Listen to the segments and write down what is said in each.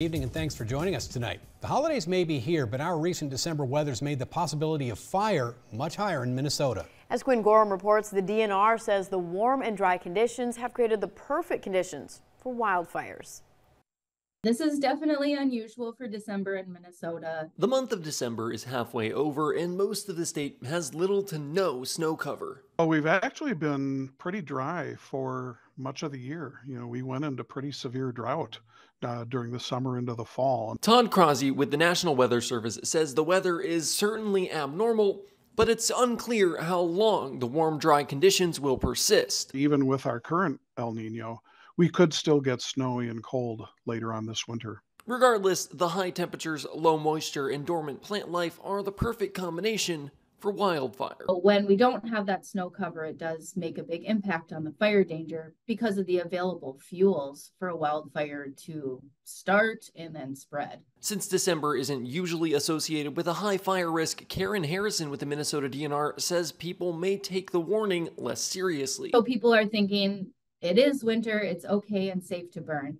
Evening and thanks for joining us tonight. The holidays may be here, but our recent December weather's made the possibility of fire much higher in Minnesota. As Quinn Gorham reports, the DNR says the warm and dry conditions have created the perfect conditions for wildfires. This is definitely unusual for December in Minnesota. The month of December is halfway over, and most of the state has little to no snow cover. Well, we've actually been pretty dry for much of the year. You know, we went into pretty severe drought uh, during the summer into the fall. Todd Krause with the National Weather Service says the weather is certainly abnormal, but it's unclear how long the warm, dry conditions will persist. Even with our current El Nino, we could still get snowy and cold later on this winter. Regardless, the high temperatures, low moisture, and dormant plant life are the perfect combination for wildfire. When we don't have that snow cover, it does make a big impact on the fire danger because of the available fuels for a wildfire to start and then spread. Since December isn't usually associated with a high fire risk, Karen Harrison with the Minnesota DNR says people may take the warning less seriously. So people are thinking it is winter, it's okay and safe to burn.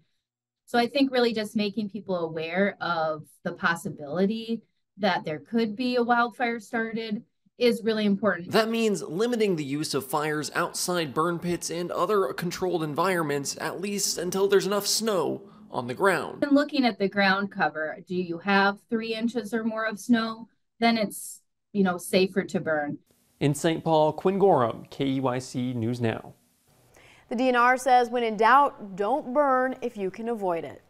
So I think really just making people aware of the possibility that there could be a wildfire started is really important. That means limiting the use of fires outside burn pits and other controlled environments, at least until there's enough snow on the ground. And looking at the ground cover, do you have three inches or more of snow? Then it's, you know, safer to burn. In St. Paul, Quinn Gorham, KEYC News Now. The DNR says when in doubt, don't burn if you can avoid it.